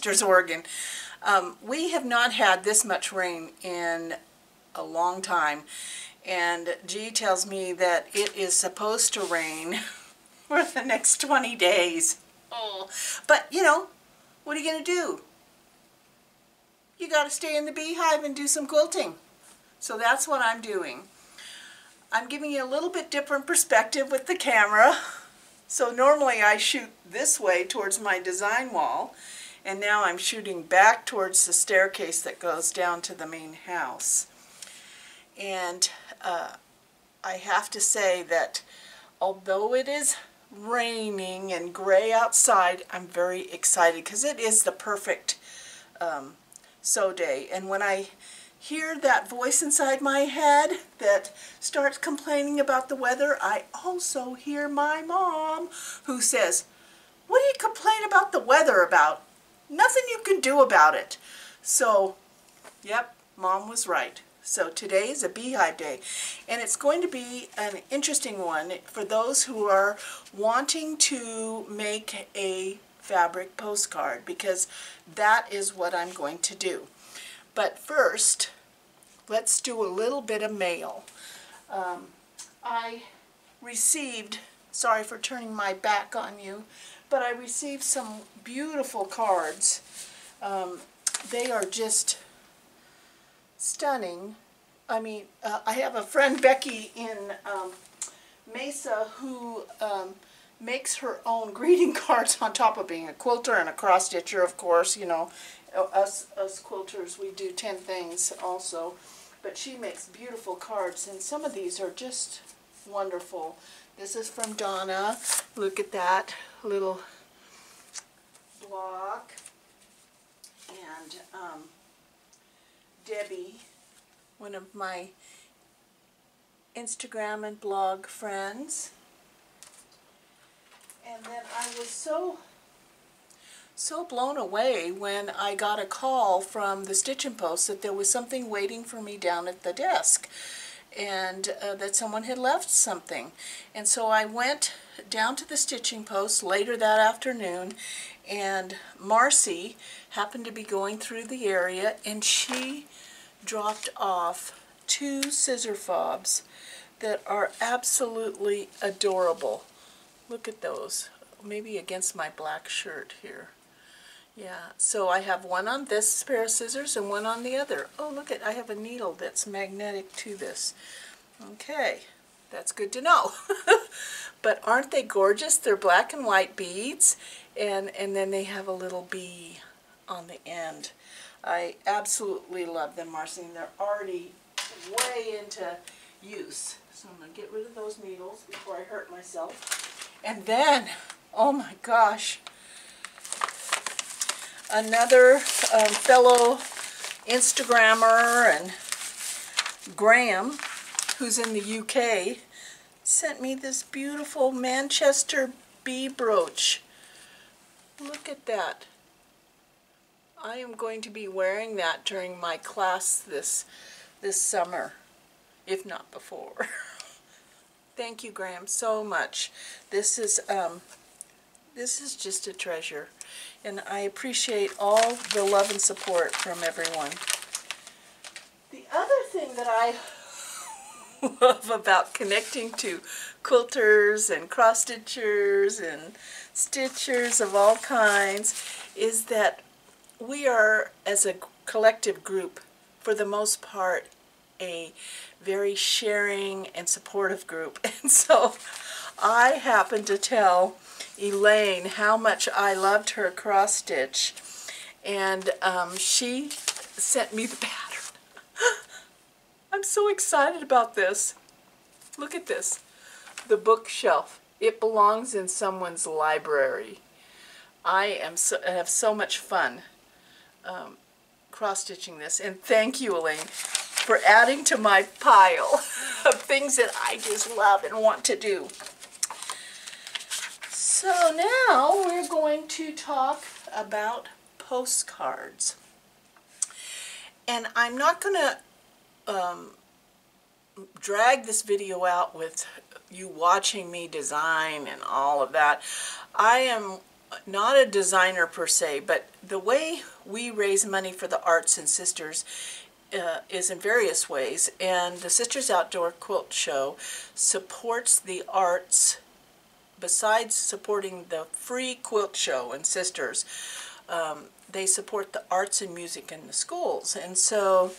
Sisters, Oregon. Um, we have not had this much rain in a long time and G tells me that it is supposed to rain for the next 20 days. Oh, but you know, what are you going to do? You got to stay in the beehive and do some quilting. So that's what I'm doing. I'm giving you a little bit different perspective with the camera. So normally I shoot this way towards my design wall and now I'm shooting back towards the staircase that goes down to the main house. And uh, I have to say that although it is raining and gray outside, I'm very excited because it is the perfect um, day. And when I hear that voice inside my head that starts complaining about the weather, I also hear my mom who says, what do you complain about the weather about? Nothing you can do about it. So, yep, mom was right. So today is a beehive day and it's going to be an interesting one for those who are wanting to make a fabric postcard because that is what I'm going to do. But first, let's do a little bit of mail. Um, I received, sorry for turning my back on you, but I received some beautiful cards. Um, they are just stunning. I mean, uh, I have a friend, Becky, in um, Mesa who um, makes her own greeting cards on top of being a quilter and a cross-stitcher, of course, you know. Uh, us, us quilters, we do 10 things also. But she makes beautiful cards, and some of these are just wonderful. This is from Donna. Look at that little block. And um, Debbie, one of my Instagram and blog friends. And then I was so, so blown away when I got a call from the Stitching Post that there was something waiting for me down at the desk and uh, that someone had left something. And so I went down to the Stitching Post later that afternoon and Marcy happened to be going through the area and she dropped off two scissor fobs that are absolutely adorable. Look at those. Maybe against my black shirt here. Yeah, so I have one on this pair of scissors and one on the other. Oh, look at, I have a needle that's magnetic to this. Okay, that's good to know. but aren't they gorgeous? They're black and white beads, and, and then they have a little bee on the end. I absolutely love them, Marcy, and they're already way into use. So I'm going to get rid of those needles before I hurt myself. And then, oh my gosh, another um, fellow Instagrammer and Graham, who's in the UK, sent me this beautiful Manchester bee brooch. Look at that. I am going to be wearing that during my class this this summer, if not before. Thank you, Graham, so much. This is um, this is just a treasure, and I appreciate all the love and support from everyone. The other thing that I love about connecting to quilters and cross stitchers and stitchers of all kinds is that we are, as a collective group, for the most part, a very sharing and supportive group. And so I happen to tell Elaine how much I loved her cross stitch and um, she sent me the pattern. I'm so excited about this. Look at this. The bookshelf. It belongs in someone's library. I am so, have so much fun um, cross-stitching this. And thank you, Elaine, for adding to my pile of things that I just love and want to do. So now we're going to talk about postcards. And I'm not going to um, drag this video out with you watching me design and all of that. I am not a designer per se, but the way we raise money for the arts and sisters uh, is in various ways. And the Sisters Outdoor Quilt Show supports the arts besides supporting the free quilt show and sisters, um, they support the arts and music in the schools. And so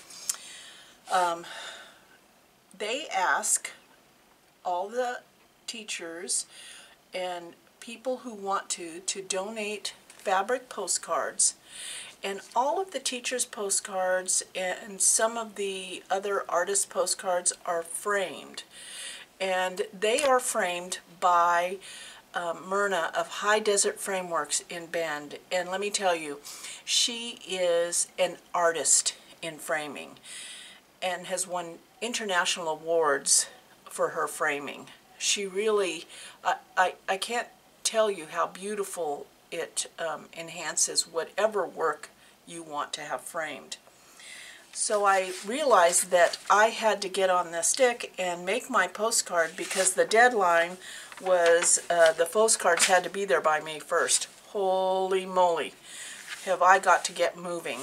um, they ask all the teachers and people who want to to donate fabric postcards and all of the teachers postcards and some of the other artist postcards are framed and they are framed by um, Myrna of High Desert Frameworks in Bend. And let me tell you, she is an artist in framing and has won international awards for her framing. She really, I, I, I can't tell you how beautiful it um, enhances whatever work you want to have framed. So I realized that I had to get on the stick and make my postcard because the deadline was uh, the postcards had to be there by May 1st. Holy moly, have I got to get moving.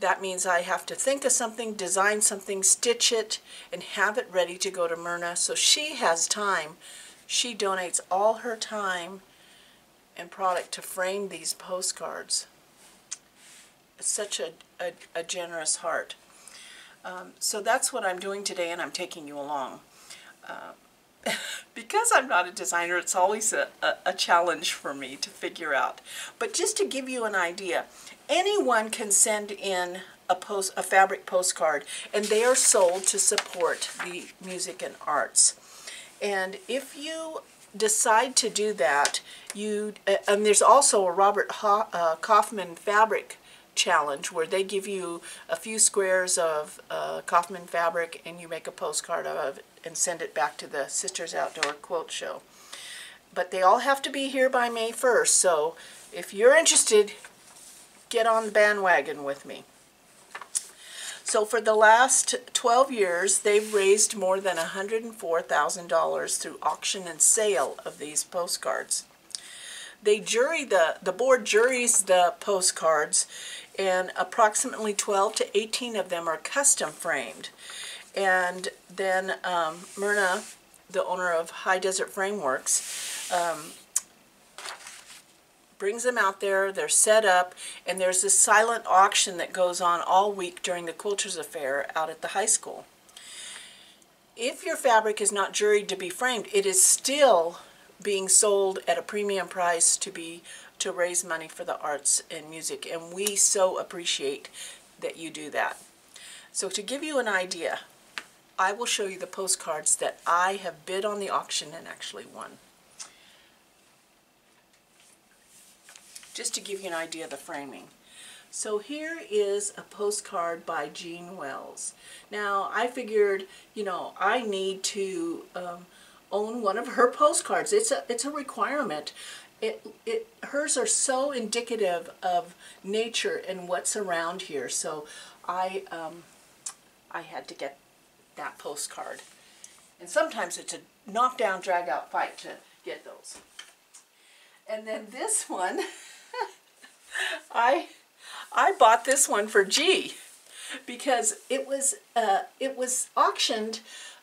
That means I have to think of something, design something, stitch it, and have it ready to go to Myrna so she has time. She donates all her time and product to frame these postcards such a, a, a generous heart. Um, so that's what I'm doing today, and I'm taking you along. Uh, because I'm not a designer, it's always a, a, a, challenge for me to figure out. But just to give you an idea, anyone can send in a, post, a fabric postcard, and they are sold to support the music and arts. And if you decide to do that, you uh, and there's also a Robert Ho uh, Kaufman fabric challenge where they give you a few squares of uh, Kaufman fabric and you make a postcard of it and send it back to the Sisters Outdoor Quilt Show. But they all have to be here by May 1st, so if you're interested, get on the bandwagon with me. So for the last 12 years, they've raised more than $104,000 through auction and sale of these postcards. They jury the, the board juries the postcards and approximately 12 to 18 of them are custom framed. And then um, Myrna, the owner of High Desert Frameworks, um, brings them out there, they're set up, and there's this silent auction that goes on all week during the Quilters Affair out at the high school. If your fabric is not juried to be framed, it is still being sold at a premium price to be to raise money for the arts and music, and we so appreciate that you do that. So to give you an idea, I will show you the postcards that I have bid on the auction and actually won. Just to give you an idea of the framing. So here is a postcard by Jean Wells. Now I figured, you know, I need to um, own one of her postcards. It's a, it's a requirement it, it, hers are so indicative of nature and what's around here. So I, um, I had to get that postcard. And sometimes it's a knockdown, drag out fight to get those. And then this one, I, I bought this one for G because it was, uh, it was auctioned,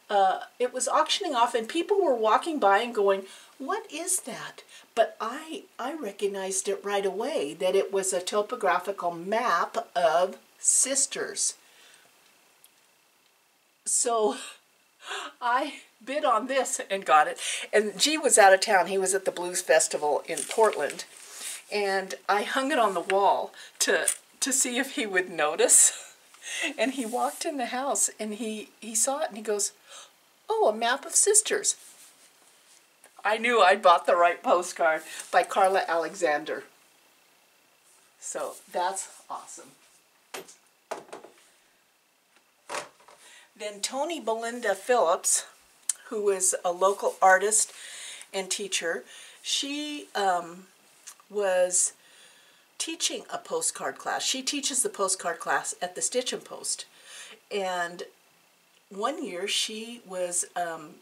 uh, it was auctioning off and people were walking by and going, what is that? But I, I recognized it right away that it was a topographical map of sisters. So I bid on this and got it. And G was out of town. He was at the Blues Festival in Portland. And I hung it on the wall to, to see if he would notice. And he walked in the house and he, he saw it and he goes, oh, a map of sisters. I knew I'd bought the right postcard by Karla Alexander. So that's awesome. Then Tonye Belinda Phillips, who is a local artist and teacher, she um, was teaching a postcard class. She teaches the postcard class at the Stitching Post. And one year she was um,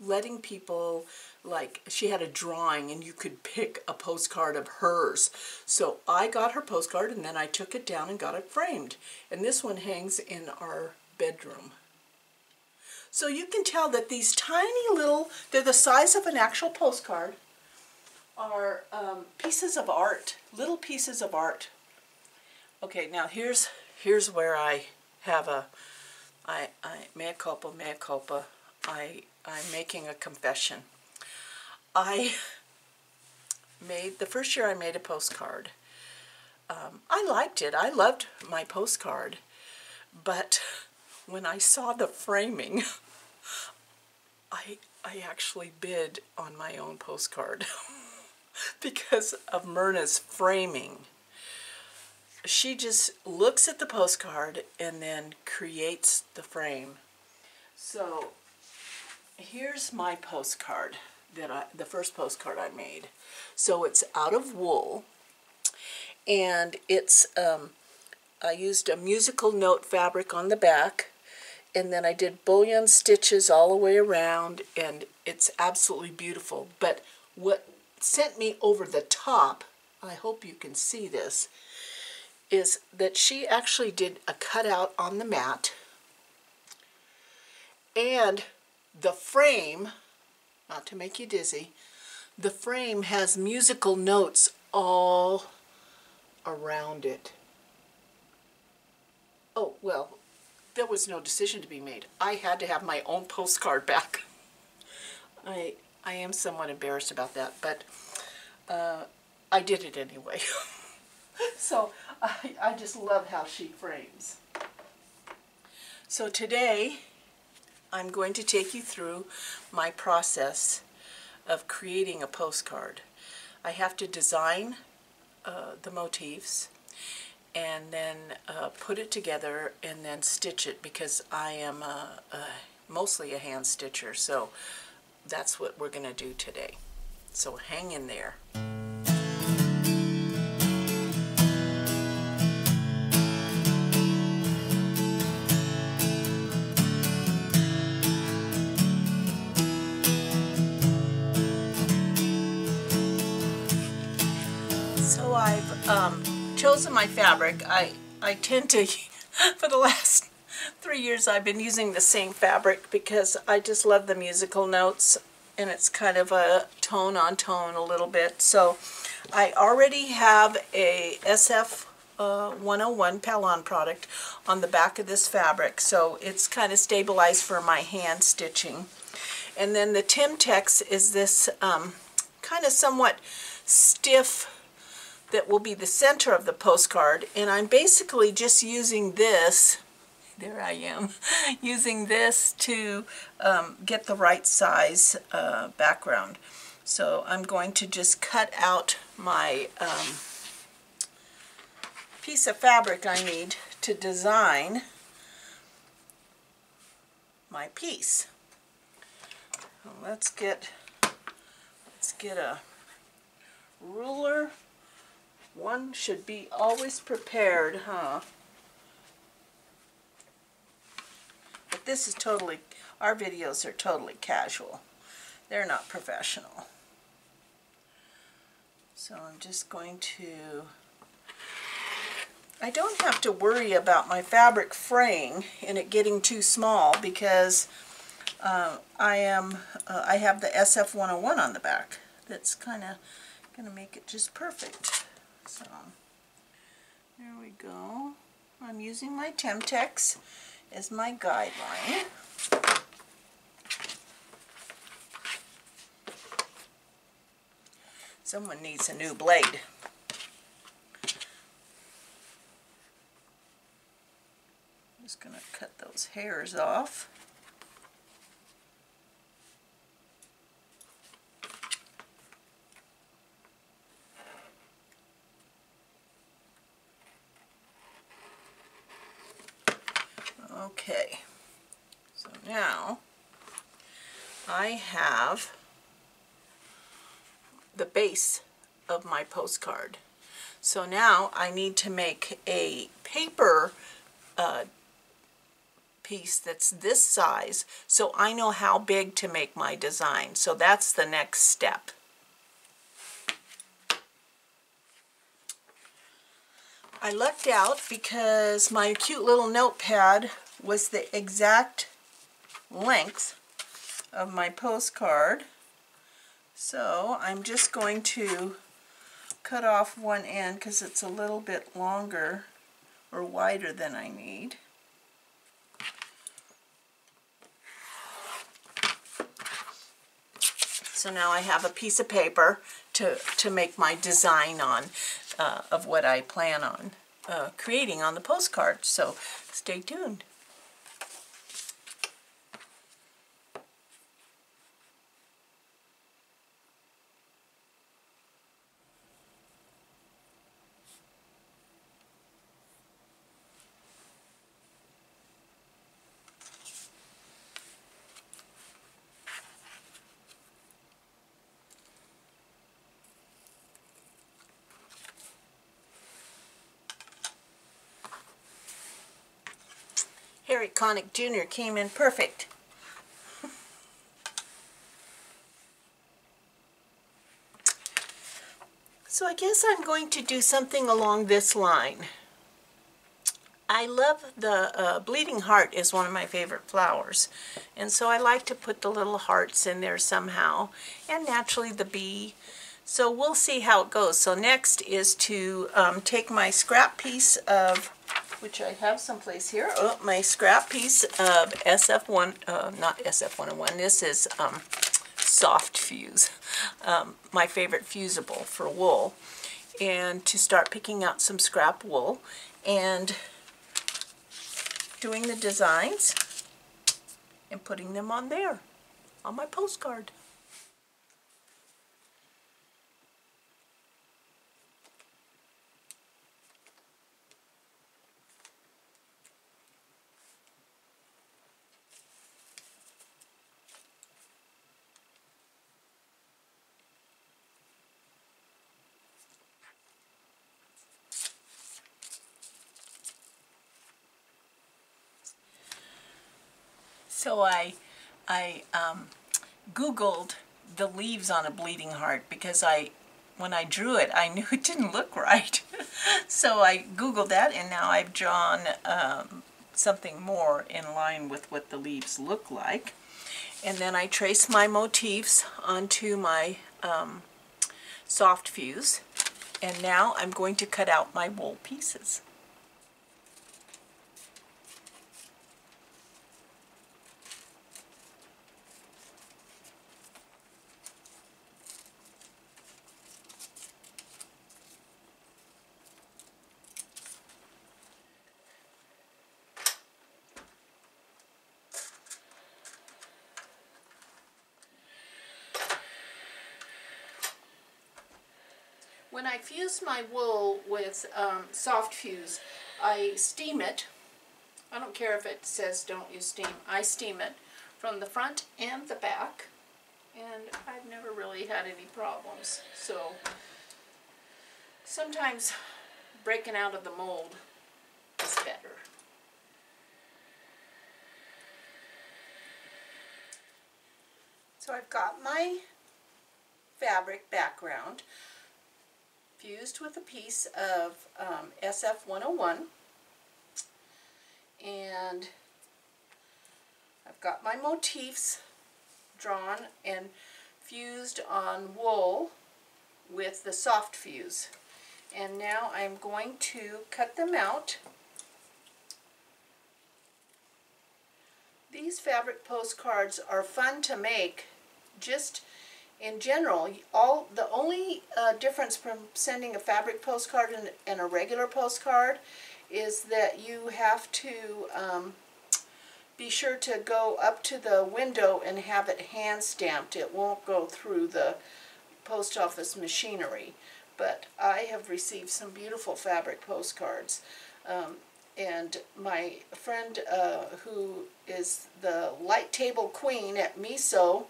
letting people like she had a drawing and you could pick a postcard of hers. So i got her postcard and then i took it down and got it framed. And this one hangs in our bedroom. So you can tell that these tiny little they're the size of an actual postcard are um, pieces of art little pieces of art. Okay now here's here's where i have a i i mea culpa mea culpa i i'm making a confession I made, the first year I made a postcard. Um, I liked it. I loved my postcard. But when I saw the framing, I, I actually bid on my own postcard because of Myrna's framing. She just looks at the postcard and then creates the frame. So here's my postcard that I, the first postcard I made. So it's out of wool, and it's, um, I used a musical note fabric on the back, and then I did bullion stitches all the way around, and it's absolutely beautiful. But what sent me over the top, I hope you can see this, is that she actually did a cutout on the mat, and the frame not to make you dizzy, the frame has musical notes all around it. Oh, well, there was no decision to be made. I had to have my own postcard back. I, I am somewhat embarrassed about that, but uh, I did it anyway. so I, I just love how she frames. So today I'm going to take you through my process of creating a postcard. I have to design uh, the motifs and then uh, put it together and then stitch it because I am a, a, mostly a hand stitcher so that's what we're going to do today. So hang in there. Chosen my fabric, I, I tend to, for the last three years I've been using the same fabric because I just love the musical notes and it's kind of a tone on tone a little bit. So I already have a SF uh, 101 Pellon product on the back of this fabric so it's kind of stabilized for my hand stitching. And then the Timtex is this um, kind of somewhat stiff that will be the center of the postcard and I'm basically just using this there I am using this to um, get the right size uh, background. So I'm going to just cut out my um, piece of fabric I need to design my piece. Let's get let's get a ruler one should be always prepared, huh? But this is totally, our videos are totally casual. They're not professional. So I'm just going to, I don't have to worry about my fabric fraying and it getting too small because uh, I am, uh, I have the SF101 on the back. That's kind of going to make it just perfect. So there we go. I'm using my Timtex as my guideline. Someone needs a new blade. I'm just going to cut those hairs off. Okay, so now I have the base of my postcard. So now I need to make a paper uh, piece that's this size so I know how big to make my design. So that's the next step. I lucked out because my cute little notepad was the exact length of my postcard. So I'm just going to cut off one end because it's a little bit longer or wider than I need. So now I have a piece of paper to, to make my design on uh, of what I plan on uh, creating on the postcard. So stay tuned. Harry Connick Jr. came in perfect. So I guess I'm going to do something along this line. I love the uh, bleeding heart is one of my favorite flowers and so I like to put the little hearts in there somehow and naturally the bee so we'll see how it goes so next is to um, take my scrap piece of which I have someplace here. Oh, my scrap piece of SF1, uh, not SF101, this is um, soft fuse, um, my favorite fusible for wool. And to start picking out some scrap wool and doing the designs and putting them on there, on my postcard. So I, I um, Googled the leaves on a bleeding heart because I, when I drew it, I knew it didn't look right. so I Googled that and now I've drawn um, something more in line with what the leaves look like. And then I trace my motifs onto my um, soft fuse. And now I'm going to cut out my wool pieces. When I fuse my wool with um, soft fuse, I steam it. I don't care if it says don't use steam. I steam it from the front and the back. And I've never really had any problems. So sometimes breaking out of the mold is better. So I've got my fabric background fused with a piece of um, SF101 and I've got my motifs drawn and fused on wool with the soft fuse. And now I'm going to cut them out. These fabric postcards are fun to make. Just in general, all the only uh, difference from sending a fabric postcard and, and, a regular postcard is that you have to um, be sure to go up to the window and have it hand stamped. It won't go through the post office machinery. But I have received some beautiful fabric postcards. Um, and my friend uh, who is the light table queen at Mesa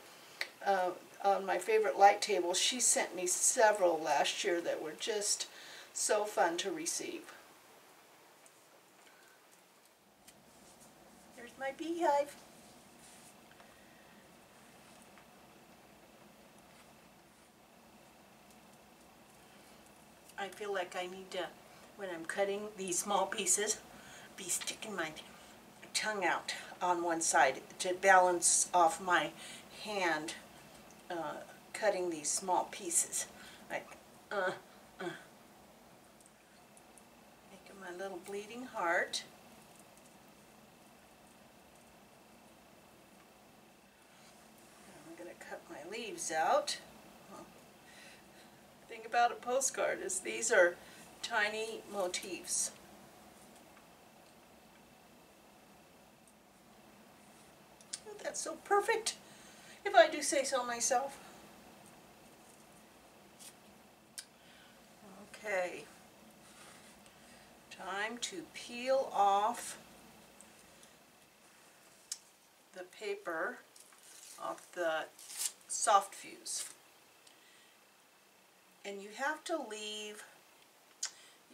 uh, on my favorite light table, she sent me several last year that were just so fun to receive. There's my beehive. I feel like I need to, when I'm cutting these small pieces, be sticking my tongue out on one side to balance off my hand uh, cutting these small pieces. Like, uh, uh. Making my little bleeding heart. I'm going to cut my leaves out. The thing about a postcard is these are tiny motifs. That's so perfect, if I do say so myself. Okay, time to peel off the paper off the soft fuse. And you have to leave,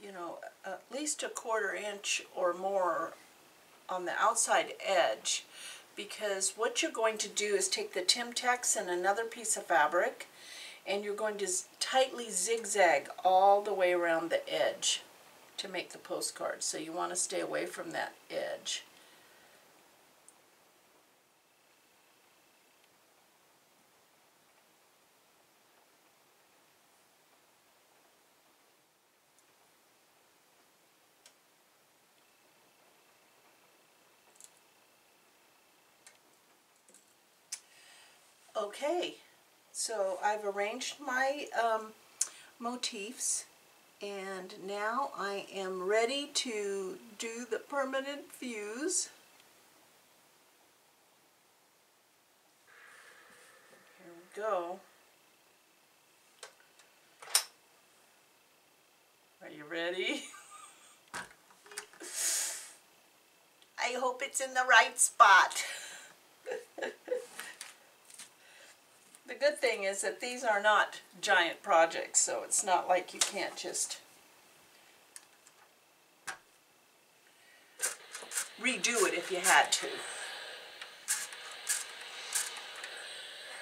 you know, at least a quarter inch or more on the outside edge because what you're going to do is take the Timtex and another piece of fabric and you're going to tightly zigzag all the way around the edge to make the postcard. So you want to stay away from that edge. Okay, so I've arranged my um, motifs and now I am ready to do the permanent fuse. Here we go. Are you ready? I hope it's in the right spot. The good thing is that these are not giant projects, so it's not like you can't just redo it if you had to.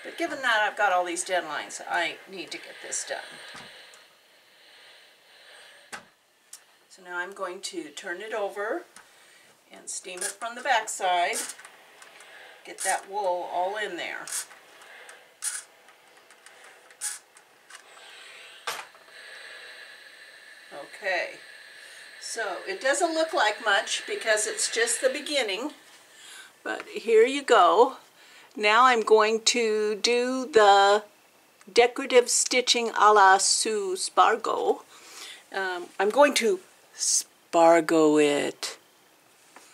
But given that I've got all these deadlines, I need to get this done. So now I'm going to turn it over and steam it from the backside. Get that wool all in there. Okay, so it doesn't look like much because it's just the beginning, but here you go. Now I'm going to do the decorative stitching a la Sue Spargo. Um, I'm going to Spargo it.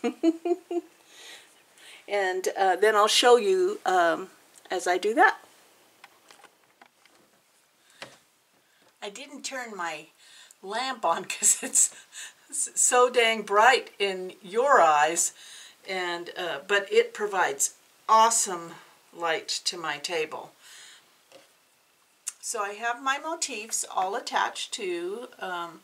and uh, then I'll show you um, as I do that. I didn't turn my lamp on because it's so dang bright in your eyes. And uh, but it provides awesome light to my table. So I have my motifs all attached to um,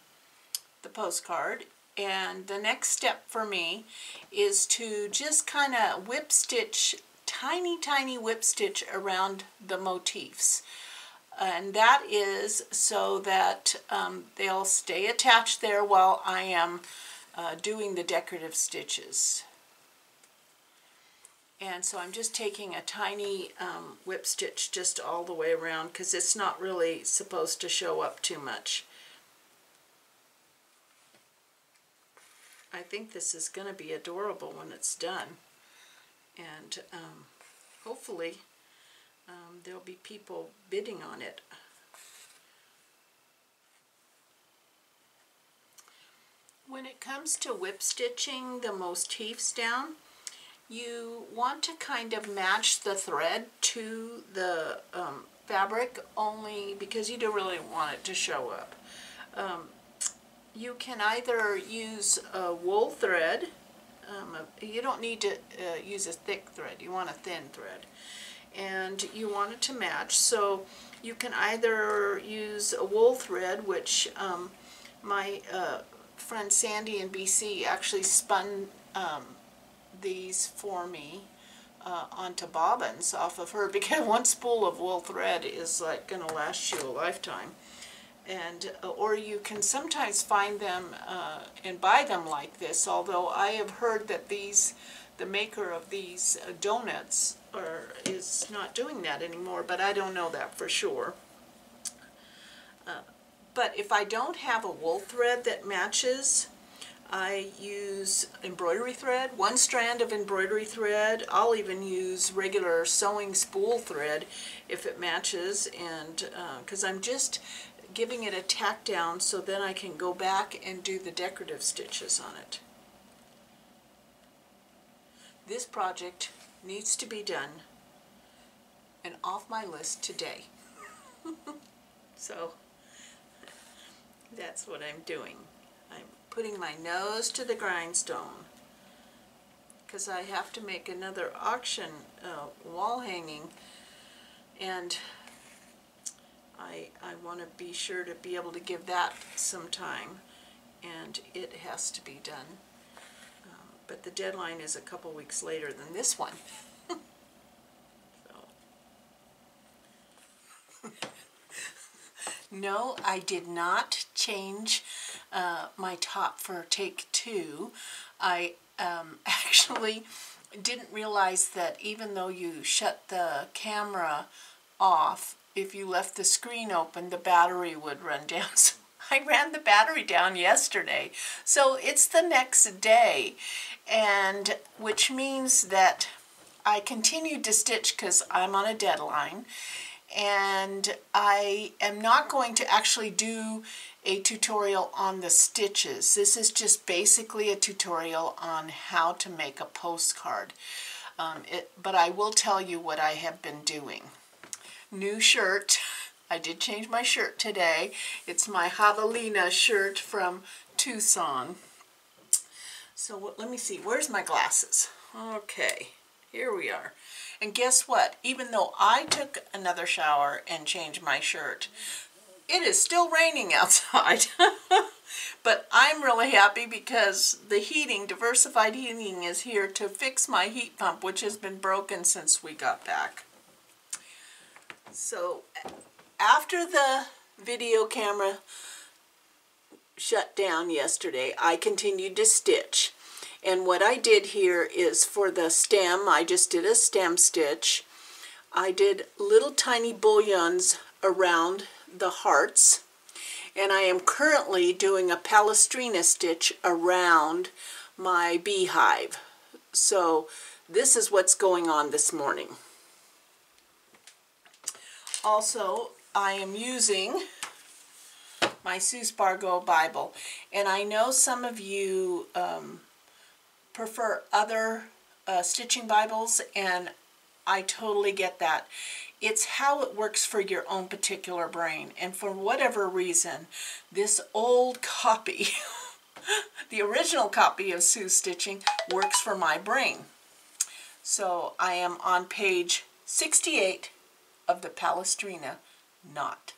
the postcard. And the next step for me is to just kind of whip stitch tiny tiny whip stitch around the motifs and that is so that um, they'll stay attached there while I am uh, doing the decorative stitches. And so I'm just taking a tiny um, whip stitch just all the way around because it's not really supposed to show up too much. I think this is going to be adorable when it's done. And um, hopefully um, there'll be people bidding on it. When it comes to whip stitching the motifs down, you want to kind of match the thread to the um, fabric only because you don't really want it to show up. Um, you can either use a wool thread, um, you don't need to uh, use a thick thread, you want a thin thread and you want it to match. So you can either use a wool thread, which um, my uh, friend Sandy in BC actually spun um, these for me uh, onto bobbins off of her because one spool of wool thread is like going to last you a lifetime. And, uh, or you can sometimes find them uh, and buy them like this, although I have heard that these, the maker of these uh, donuts are, is not doing that anymore, but I don't know that for sure. Uh, but if I don't have a wool thread that matches, I use embroidery thread, one strand of embroidery thread. I'll even use regular sewing spool thread if it matches and because uh, I'm just giving it a tack down so then I can go back and do the decorative stitches on it. This project needs to be done and off my list today. so that's what I'm doing. I'm putting my nose to the grindstone because I have to make another auction uh, wall hanging and I, I want to be sure to be able to give that some time and it has to be done. But the deadline is a couple weeks later than this one. no, I did not change uh, my top for take two. I um, actually didn't realize that even though you shut the camera off, if you left the screen open, the battery would run down. So I ran the battery down yesterday. So it's the next day, and which means that I continued to stitch because I'm on a deadline, and I am not going to actually do a tutorial on the stitches. This is just basically a tutorial on how to make a postcard. Um, it, but I will tell you what I have been doing new shirt. I did change my shirt today. It's my javelina shirt from Tucson. So what, let me see, where's my glasses? Okay, here we are. And guess what? Even though I took another shower and changed my shirt, it is still raining outside. but I'm really happy because the heating, diversified heating, is here to fix my heat pump, which has been broken since we got back. So after the video camera shut down yesterday, I continued to stitch. And what I did here is for the stem, I just did a stem stitch. I did little tiny bullions around the hearts. And I am currently doing a palestrina stitch around my beehive. So this is what's going on this morning. Also, I am using my Sue Spargo Bible. And I know some of you um, prefer other uh, stitching Bibles, and I totally get that. It's how it works for your own particular brain. And for whatever reason, this old copy, the original copy of Sue Stitching, works for my brain. So I am on page 68 of the Palestrina knot.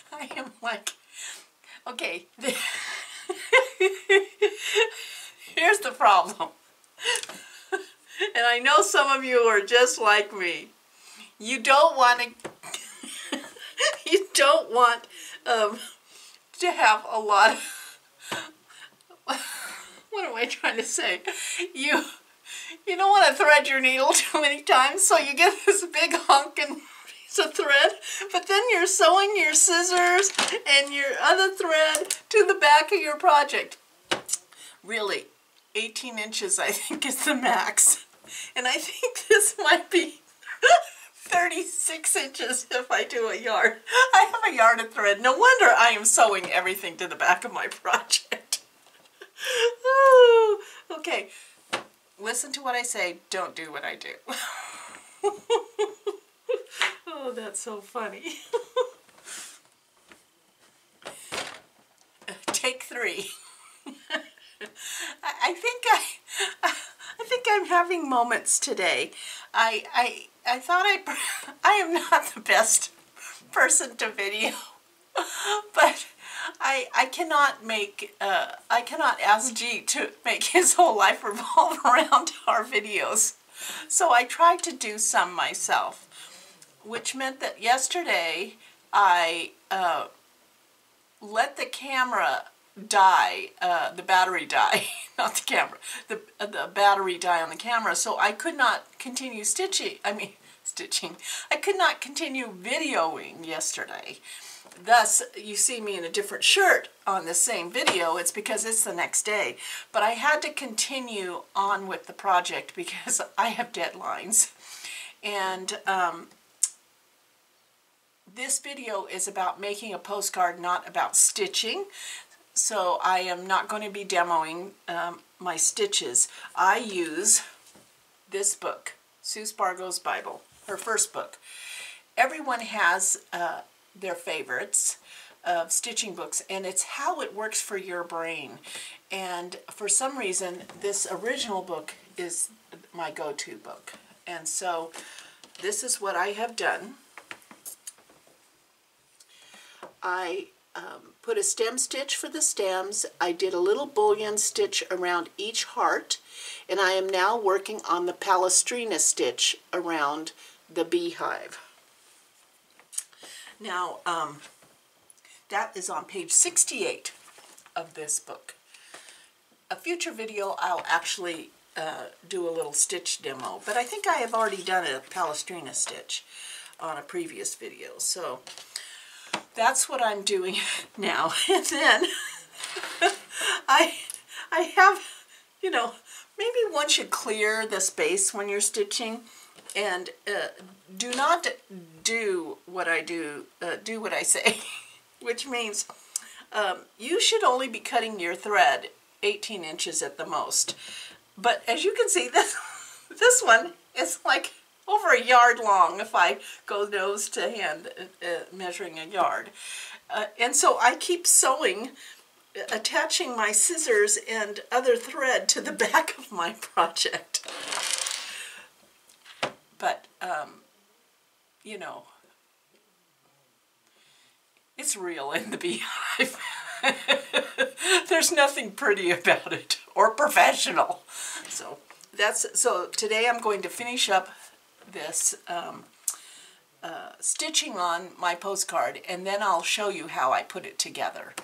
I am like, okay, here's the problem. And I know some of you are just like me. You don't want to, you don't want um, to have a lot of, what am I trying to say? You, you don't want to thread your needle too many times, so you get this big honking piece of thread, but then you're sewing your scissors and your other thread to the back of your project. Really, 18 inches I think is the max. And I think this might be 36 inches if I do a yard. I have a yard of thread. No wonder I am sewing everything to the back of my project. okay, listen to what I say. Don't do what I do. oh, that's so funny. Take three. I think I, I think I'm having moments today. I, I, I thought I, I am not the best person to video, but I, I cannot make, uh, I cannot ask G to make his whole life revolve around our videos. So I tried to do some myself, which meant that yesterday I uh, let the camera die, uh, the battery die, not the camera, the, uh, the battery die on the camera, so I could not continue stitching, I mean, stitching, I could not continue videoing yesterday. Thus, you see me in a different shirt on the same video, it's because it's the next day. But I had to continue on with the project because I have deadlines. And um, this video is about making a postcard, not about stitching. So I am not going to be demoing um, my stitches. I use this book, Sue Spargo's Bible, her first book. Everyone has uh, their favorites of stitching books and it's how it works for your brain. And for some reason, this original book is my go-to book. And so this is what I have done. I um, put a stem stitch for the stems. I did a little bullion stitch around each heart and I am now working on the palestrina stitch around the beehive. Now, um, that is on page 68 of this book. A future video, I'll actually uh, do a little stitch demo, but I think I have already done a palestrina stitch on a previous video, so that's what I'm doing now. And then I, I have, you know, maybe one should clear the space when you're stitching and uh, do not do what I do, uh, do what I say, which means um, you should only be cutting your thread 18 inches at the most. But as you can see, this, this one is like over a yard long if I go nose to hand uh, uh, measuring a yard. Uh, and so I keep sewing, attaching my scissors and other thread to the back of my project. But, um, you know, it's real in the beehive. There's nothing pretty about it or professional. So that's so today I'm going to finish up this um, uh, stitching on my postcard and then I'll show you how I put it together.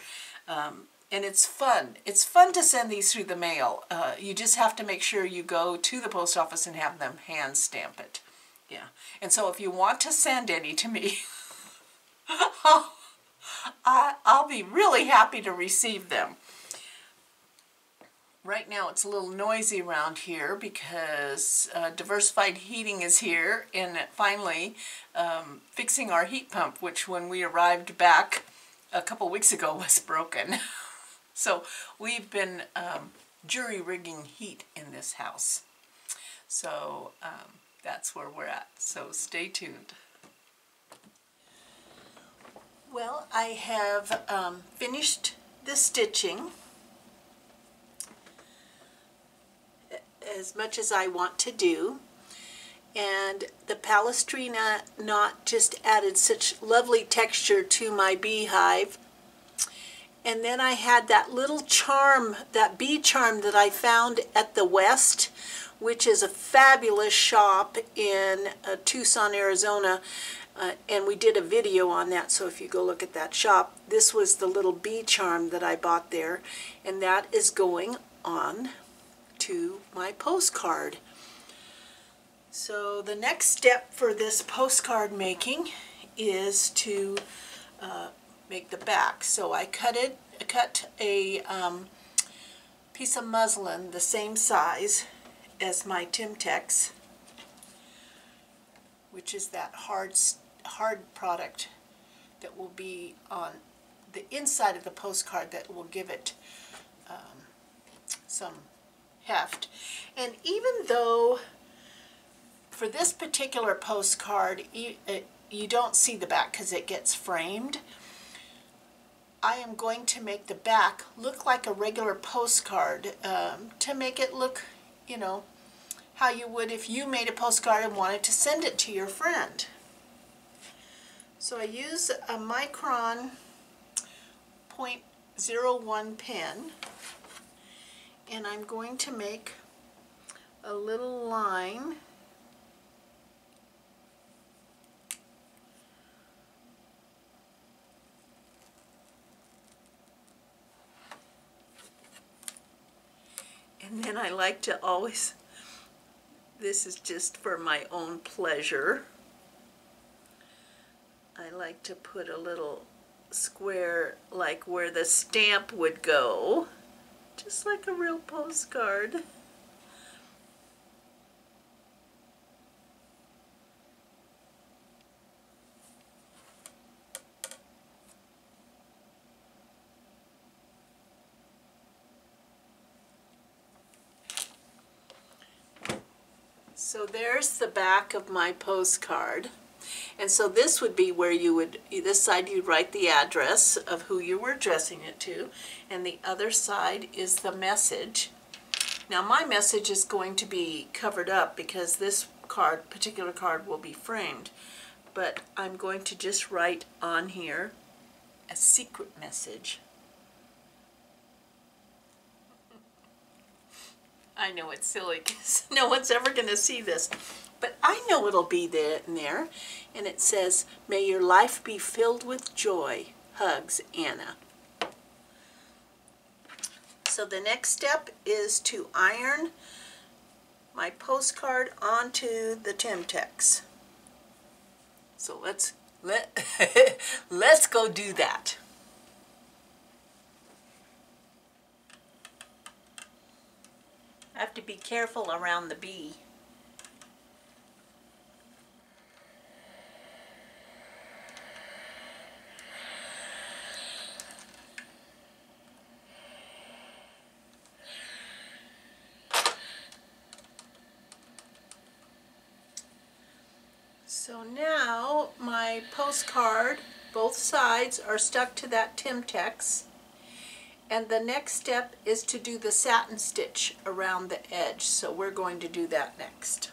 Um, and it's fun. It's fun to send these through the mail. Uh, you just have to make sure you go to the post office and have them hand stamp it. Yeah. And so if you want to send any to me, I'll, I, I'll be really happy to receive them. Right now it's a little noisy around here because uh, diversified heating is here and finally um, fixing our heat pump, which when we arrived back a couple weeks ago was broken. so we've been um, jury rigging heat in this house. So um, that's where we're at. So stay tuned. Well, I have um, finished the stitching. As much as I want to do. And the Palestrina knot just added such lovely texture to my beehive. And then I had that little charm, that bee charm that I found at the West, which is a fabulous shop in uh, Tucson, Arizona. Uh, and we did a video on that, so if you go look at that shop, this was the little bee charm that I bought there, and that is going on to my postcard. So the next step for this postcard making is to uh, make the back. So I cut it, cut a um, piece of muslin the same size as my Timtex, which is that hard, hard product that will be on the inside of the postcard that will give it um, some heft. And even though for this particular postcard, you, it, you don't see the back because it gets framed, I am going to make the back look like a regular postcard um, to make it look, you know, how you would if you made a postcard and wanted to send it to your friend. So I use a Micron 0.01 pen and I'm going to make a little line And then I like to always, this is just for my own pleasure, I like to put a little square like where the stamp would go, just like a real postcard. So there's the back of my postcard. And so this would be where you would, this side you'd write the address of who you were addressing it to, and the other side is the message. Now my message is going to be covered up because this card, particular card will be framed, but I'm going to just write on here a secret message. I know it's silly because no one's ever going to see this, but I know it'll be there and there. And it says, May your life be filled with joy. Hugs, Anna. So the next step is to iron my postcard onto the Timtex. So let's let let's go do that. I have to be careful around the bee. So now my postcard, both sides are stuck to that Timtex. And the next step is to do the satin stitch around the edge. So we're going to do that next.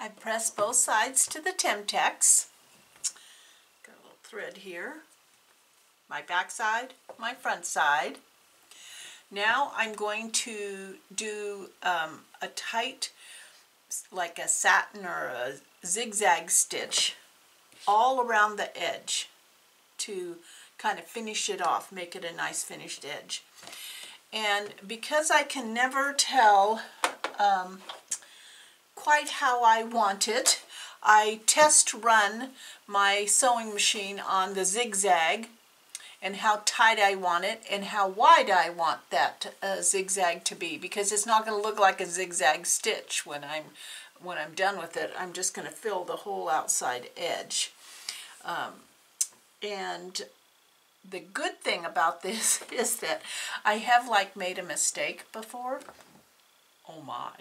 I press both sides to the Timtex. Got a little thread here. My back side, my front side. Now I'm going to do um, a tight, like a satin or a zigzag stitch all around the edge to kind of finish it off, make it a nice finished edge. And because I can never tell um, quite how I want it, I test run my sewing machine on the zigzag and how tight I want it and how wide I want that uh, zigzag to be because it's not going to look like a zigzag stitch when I'm when I'm done with it. I'm just going to fill the whole outside edge. Um, and the good thing about this is that I have like made a mistake before. Oh my.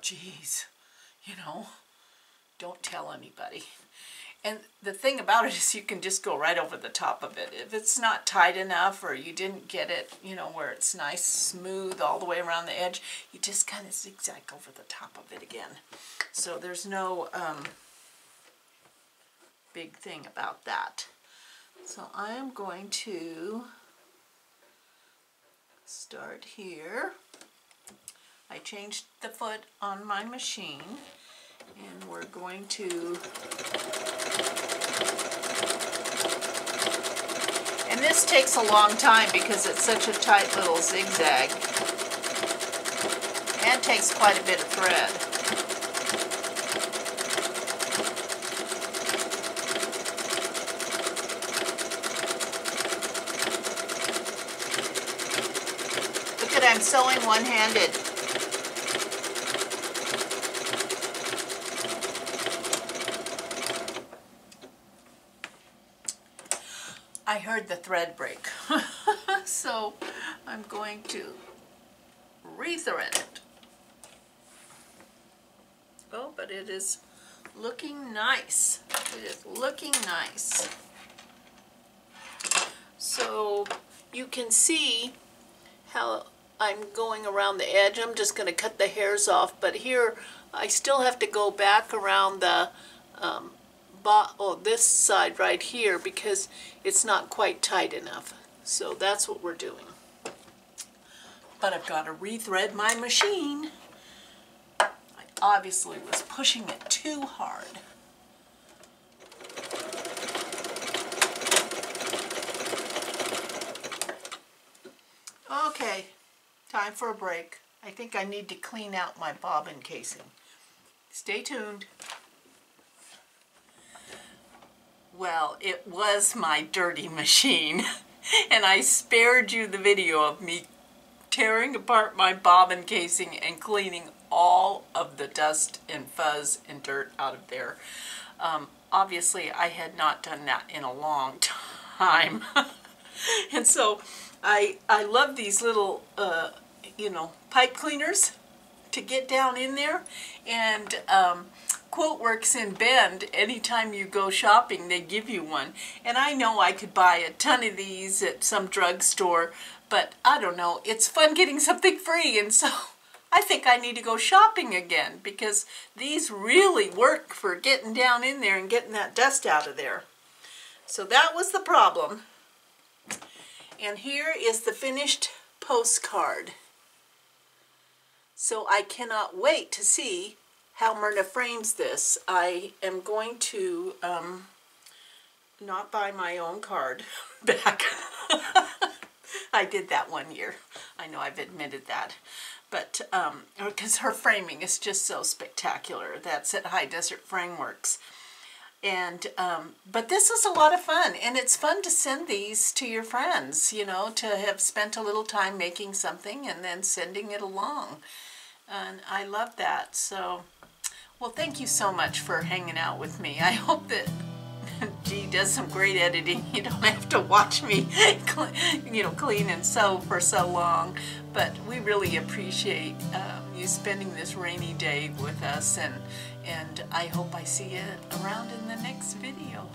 Jeez. You know, don't tell anybody. And the thing about it is you can just go right over the top of it. If it's not tight enough or you didn't get it, you know, where it's nice, smooth all the way around the edge, you just kind of zigzag over the top of it again. So there's no um, big thing about that. So I am going to start here. I changed the foot on my machine and we're going to and this takes a long time because it's such a tight little zigzag and takes quite a bit of thread. Look at I'm sewing one-handed. I heard the thread break. so I'm going to rethread it. Oh, but it is looking nice. It is looking nice. So you can see how I'm going around the edge. I'm just going to cut the hairs off, but here I still have to go back around the um, oh, this side right here because it's not quite tight enough. So that's what we're doing. But I've got to rethread my machine. I obviously was pushing it too hard. Okay, time for a break. I think I need to clean out my bobbin casing. Stay tuned. Well, it was my dirty machine, and I spared you the video of me tearing apart my bobbin casing and cleaning all of the dust and fuzz and dirt out of there. Um, obviously, I had not done that in a long time. and so I, I love these little, uh, you know, pipe cleaners to get down in there. And um, Quiltworks in Bend, anytime you go shopping, they give you one. And I know I could buy a ton of these at some drugstore, but I don't know, it's fun getting something free. And so I think I need to go shopping again because these really work for getting down in there and getting that dust out of there. So that was the problem. And here is the finished postcard. So I cannot wait to see how Myrna frames this. I am going to um, not buy my own card back. I did that one year. I know I've admitted that. But, because um, her framing is just so spectacular. That's at High Desert Frameworks. And, um, but this is a lot of fun. And it's fun to send these to your friends, you know, to have spent a little time making something and then sending it along. And I love that. So, well, thank you so much for hanging out with me. I hope that G does some great editing. You don't have to watch me, you know, clean and sew for so long. But we really appreciate um, you spending this rainy day with us, and and I hope I see you around in the next video.